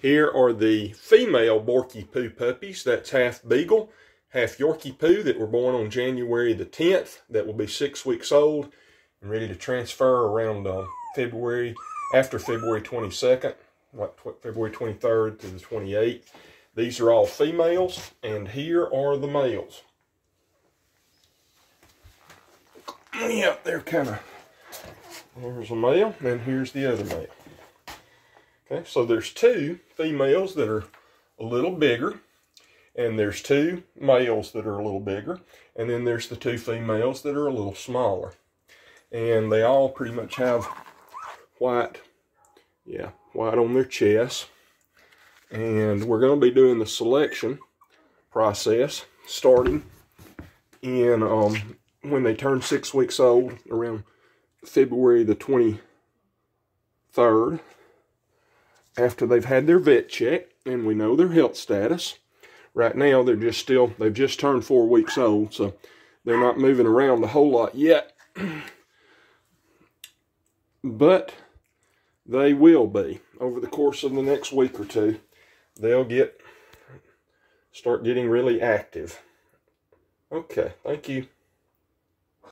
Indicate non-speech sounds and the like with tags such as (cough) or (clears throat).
Here are the female Borky Poo puppies. That's half Beagle, half Yorkie Poo that were born on January the 10th. That will be six weeks old and ready to transfer around uh, February, after February 22nd, like February 23rd to the 28th. These are all females, and here are the males. Yeah, they're kind of, there's a male, and here's the other male. Okay, so there's two females that are a little bigger, and there's two males that are a little bigger, and then there's the two females that are a little smaller. And they all pretty much have white, yeah, white on their chest. And we're going to be doing the selection process starting in um, when they turn six weeks old, around February the 23rd after they've had their vet check and we know their health status. Right now, they're just still, they've just turned four weeks old, so they're not moving around a whole lot yet. (clears throat) but they will be over the course of the next week or two. They'll get, start getting really active. Okay, thank you.